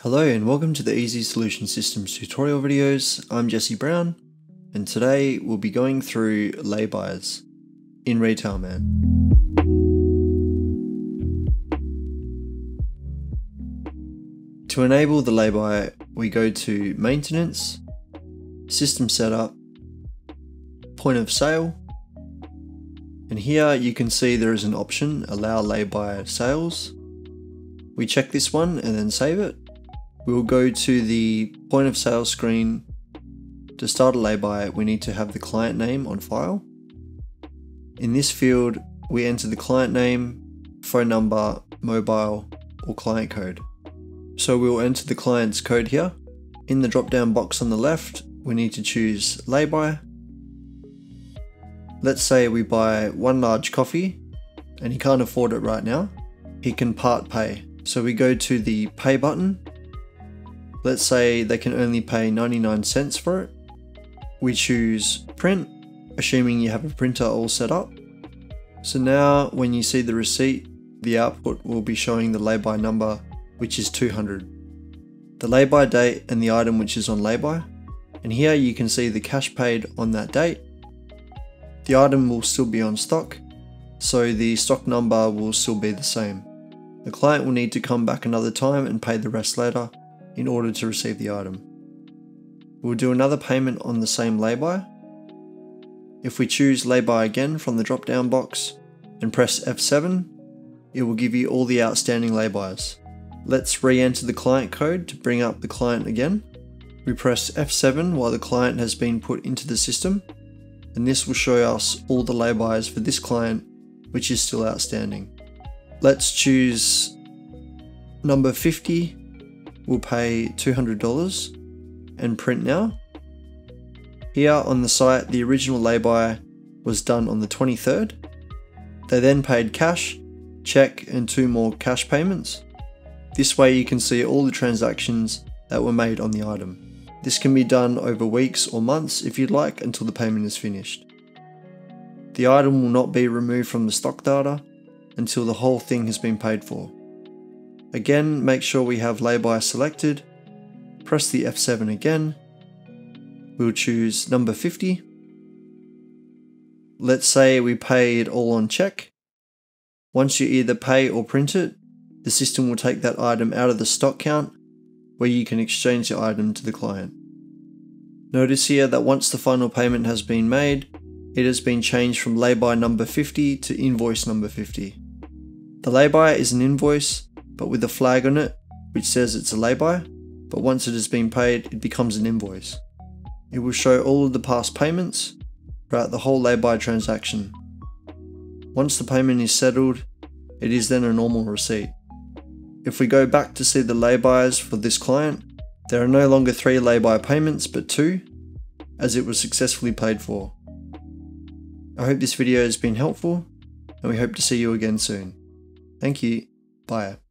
Hello and welcome to the Ezisolution Systems tutorial videos. I'm Jesse Brown and today we'll be going through lay-bys in Retailman. To enable the lay-by, we go to Maintenance, System Setup, Point of Sale, and here you can see there is an option, Allow Lay-by Sales. We check this one and then save it. We'll go to the point of sale screen. To start a lay-by, we need to have the client name on file. In this field, we enter the client name, phone number, mobile, or client code. So we'll enter the client's code here. In the drop-down box on the left, we need to choose lay-by. Let's say we buy one large coffee and he can't afford it right now. He can part pay. So we go to the pay button Let's say they can only pay 99 cents for it. We choose print, assuming you have a printer all set up. So now when you see the receipt, the output will be showing the lay-by number, which is 200. The lay-by date and the item which is on lay-by. And here you can see the cash paid on that date. The item will still be on stock, so the stock number will still be the same. The client will need to come back another time and pay the rest later, in order to receive the item. We'll do another payment on the same lay-by. If we choose lay-by again from the drop-down box and press F7, it will give you all the outstanding lay-bys. Let's re-enter the client code to bring up the client again. We press F7 while the client has been put into the system, and this will show us all the lay-bys for this client, which is still outstanding. Let's choose number 50 will pay $200 and print now. Here on the site, the original lay-by was done on the 23rd. They then paid cash, check, and two more cash payments. This way you can see all the transactions that were made on the item. This can be done over weeks or months if you'd like until the payment is finished. The item will not be removed from the stock data until the whole thing has been paid for. Again, make sure we have lay-by selected. Press the F7 again. We'll choose number 50. Let's say we pay it all on check. Once you either pay or print it, the system will take that item out of the stock count where you can exchange the item to the client. Notice here that once the final payment has been made, it has been changed from lay-by number 50 to invoice number 50. The lay-by is an invoice but with a flag on it which says it's a lay-by, but once it has been paid, it becomes an invoice. It will show all of the past payments throughout the whole lay-by transaction. Once the payment is settled, it is then a normal receipt. If we go back to see the lay-bys for this client, there are no longer three lay-by payments but two, as it was successfully paid for. I hope this video has been helpful, and we hope to see you again soon. Thank you. Bye.